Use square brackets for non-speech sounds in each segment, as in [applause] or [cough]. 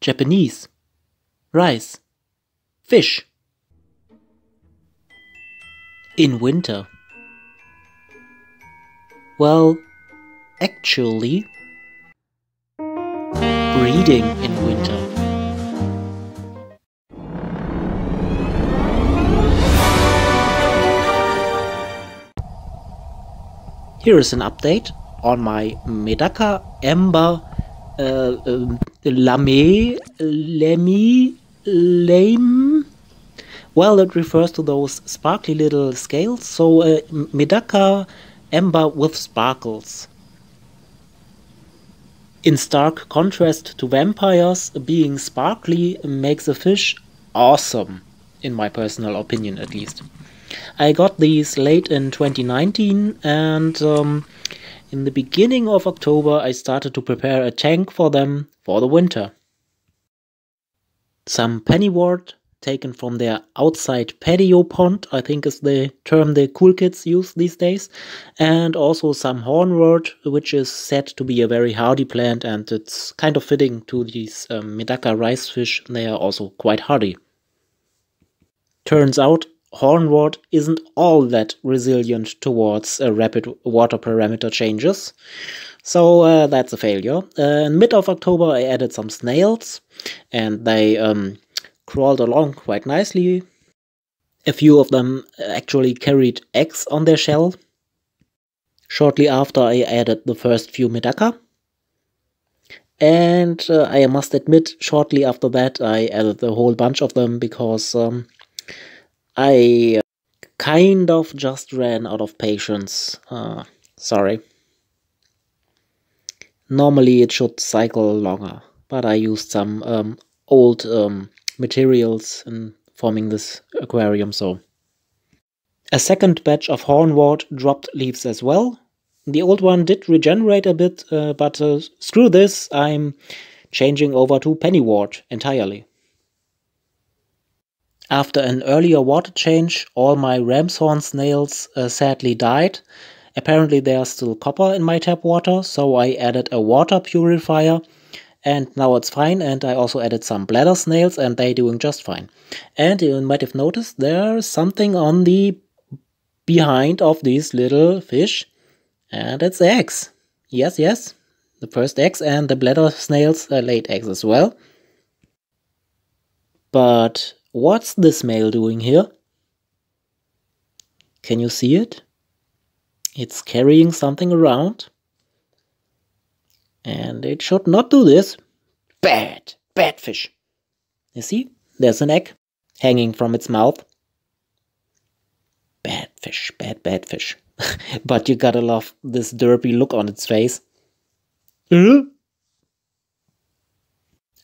Japanese, rice, fish. In winter. Well, actually, breeding in winter. Here is an update on my Medaka Amber uh, um, Lame, Lemi, Lame. Well, it refers to those sparkly little scales. So, uh, Medaka Amber with sparkles. In stark contrast to vampires, being sparkly makes a fish awesome, in my personal opinion at least. I got these late in 2019 and um, in the beginning of October I started to prepare a tank for them for the winter. Some pennywort taken from their outside patio pond, I think is the term the cool kids use these days, and also some hornwort, which is said to be a very hardy plant and it's kind of fitting to these um, Medaka rice fish, they are also quite hardy. Turns out hornwort isn't all that resilient towards uh, rapid water parameter changes. So uh, that's a failure. Uh, in mid of October, I added some snails, and they um, crawled along quite nicely. A few of them actually carried eggs on their shell. Shortly after, I added the first few Medaka. And uh, I must admit, shortly after that, I added a whole bunch of them because um, I kind of just ran out of patience. Uh, sorry. Normally it should cycle longer, but I used some um, old um, materials in forming this aquarium, so. A second batch of hornwort dropped leaves as well. The old one did regenerate a bit, uh, but uh, screw this, I'm changing over to pennywort entirely. After an earlier water change, all my ram's horn snails uh, sadly died. Apparently there is still copper in my tap water, so I added a water purifier and now it's fine and I also added some bladder snails and they're doing just fine. And you might have noticed there's something on the behind of these little fish and it's eggs. Yes, yes, the first eggs and the bladder snails uh, laid eggs as well. But What's this male doing here? Can you see it? It's carrying something around. And it should not do this. Bad, bad fish. You see, there's an egg hanging from its mouth. Bad fish, bad, bad fish. [laughs] but you gotta love this derpy look on its face. Uh?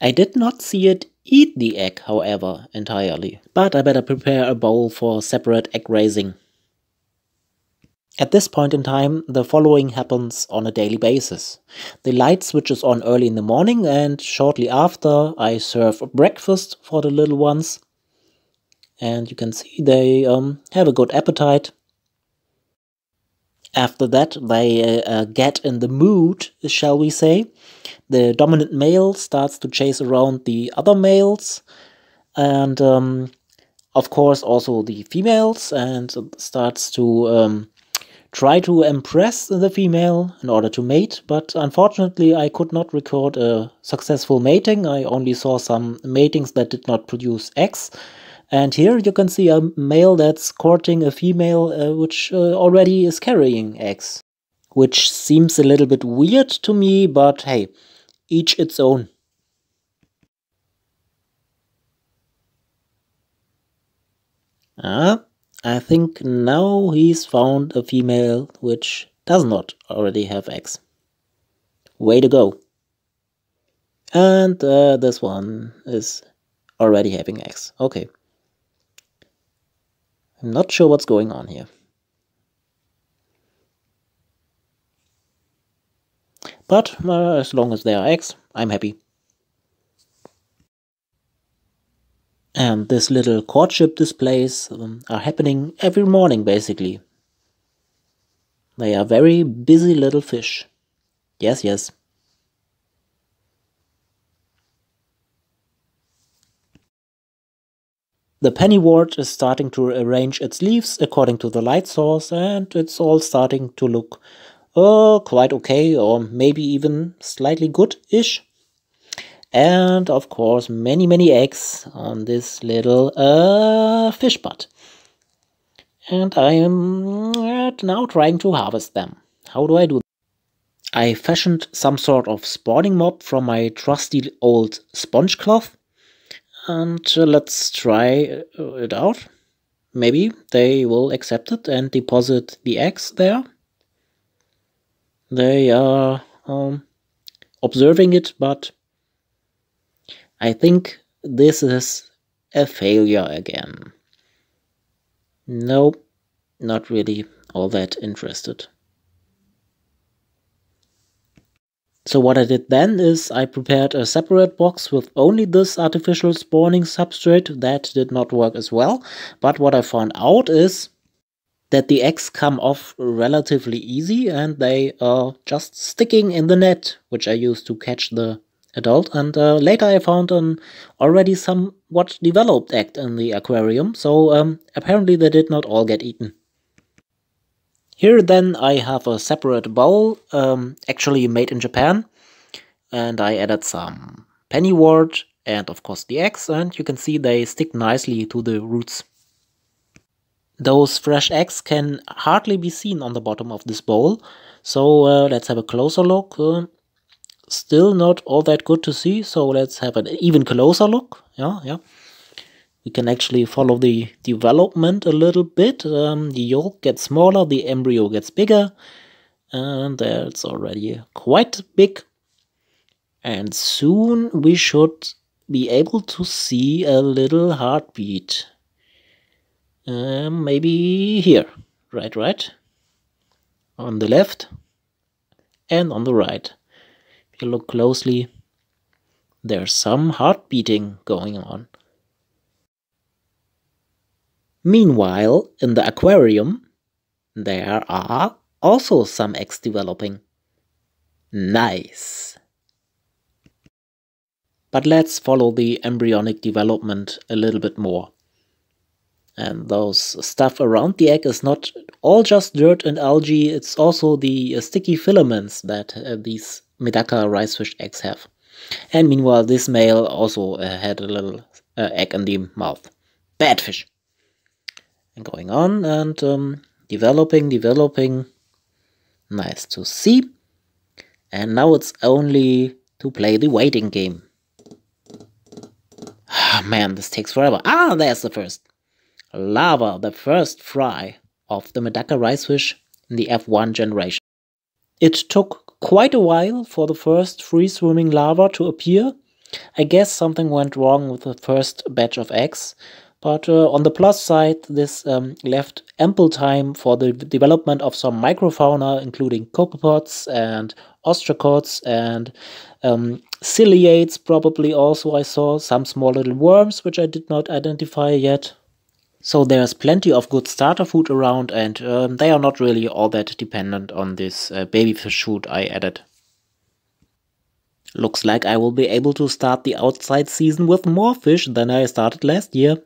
I did not see it eat the egg, however, entirely, but I better prepare a bowl for separate egg raising. At this point in time, the following happens on a daily basis. The light switches on early in the morning and shortly after I serve breakfast for the little ones. And you can see they um, have a good appetite. After that, they uh, uh, get in the mood, shall we say. The dominant male starts to chase around the other males, and um, of course, also the females, and starts to um, try to impress the female in order to mate. But unfortunately, I could not record a successful mating. I only saw some matings that did not produce eggs. And here you can see a male that's courting a female uh, which uh, already is carrying eggs. Which seems a little bit weird to me, but hey, each its own. Ah, I think now he's found a female which does not already have eggs. Way to go. And uh, this one is already having eggs. Okay. I'm not sure what's going on here. But uh, as long as there are eggs, I'm happy. And these little courtship displays um, are happening every morning basically. They are very busy little fish. Yes, yes. The pennywort is starting to arrange its leaves according to the light source and it's all starting to look uh, quite okay or maybe even slightly good-ish. And of course many many eggs on this little uh, fish butt. And I am now trying to harvest them. How do I do I fashioned some sort of spawning mob from my trusty old sponge cloth and uh, let's try uh, it out. Maybe they will accept it and deposit the eggs there. They are um, observing it, but I think this is a failure again. No, not really all that interested. So what I did then is I prepared a separate box with only this artificial spawning substrate. That did not work as well. But what I found out is that the eggs come off relatively easy and they are just sticking in the net, which I used to catch the adult. And uh, later I found an already somewhat developed egg in the aquarium. So um, apparently they did not all get eaten. Here then I have a separate bowl, um, actually made in Japan, and I added some pennywort and of course the eggs, and you can see they stick nicely to the roots. Those fresh eggs can hardly be seen on the bottom of this bowl, so uh, let's have a closer look. Uh, still not all that good to see, so let's have an even closer look. Yeah, yeah we can actually follow the development a little bit. Um, the yolk gets smaller, the embryo gets bigger, and that's already quite big. And soon we should be able to see a little heartbeat. Um, maybe here. Right, right. On the left and on the right. If you look closely, there's some heart beating going on. Meanwhile, in the aquarium, there are also some eggs developing. Nice! But let's follow the embryonic development a little bit more. And those stuff around the egg is not all just dirt and algae, it's also the uh, sticky filaments that uh, these Medaka ricefish eggs have. And meanwhile, this male also uh, had a little egg in the mouth. Bad fish! and going on and um, developing, developing. Nice to see. And now it's only to play the waiting game. Ah, man, this takes forever. Ah, there's the first. Larva, the first fry of the Medaka ricefish in the F1 generation. It took quite a while for the first free-swimming larva to appear. I guess something went wrong with the first batch of eggs, but uh, on the plus side, this um, left ample time for the development of some microfauna, including copepods and ostracods and um, ciliates, probably also I saw some small little worms, which I did not identify yet. So there's plenty of good starter food around and um, they are not really all that dependent on this uh, baby fish food I added. Looks like I will be able to start the outside season with more fish than I started last year.